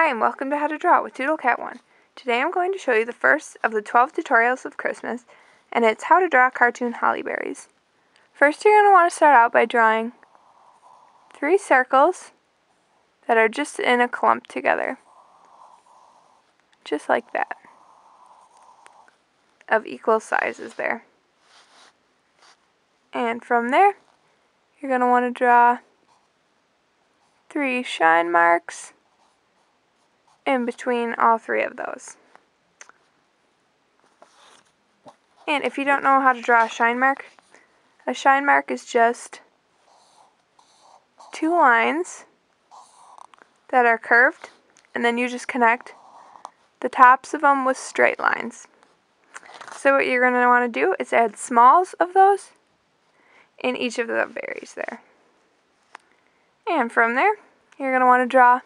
Hi and welcome to How to Draw with DoodleKat1. Today I'm going to show you the first of the 12 tutorials of Christmas, and it's how to draw cartoon holly berries. First you're going to want to start out by drawing three circles that are just in a clump together. Just like that. Of equal sizes there. And from there, you're going to want to draw three shine marks in between all three of those. And if you don't know how to draw a shine mark, a shine mark is just two lines that are curved, and then you just connect the tops of them with straight lines. So what you're going to want to do is add smalls of those in each of the berries there. And from there, you're going to want to draw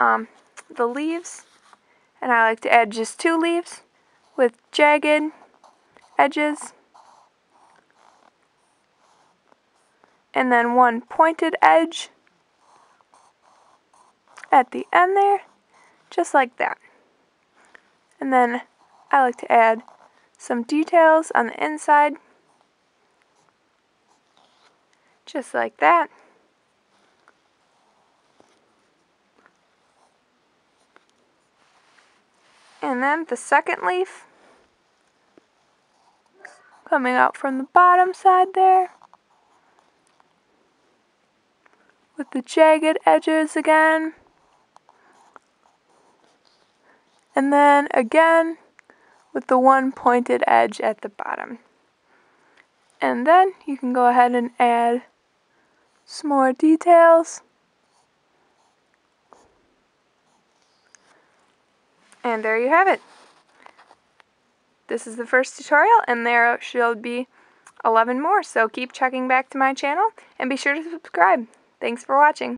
um, the leaves, and I like to add just two leaves with jagged edges, and then one pointed edge at the end there, just like that. And then I like to add some details on the inside, just like that. And then the second leaf coming out from the bottom side there with the jagged edges again. And then again with the one pointed edge at the bottom. And then you can go ahead and add some more details. And there you have it. This is the first tutorial, and there should be 11 more, so keep checking back to my channel, and be sure to subscribe. Thanks for watching.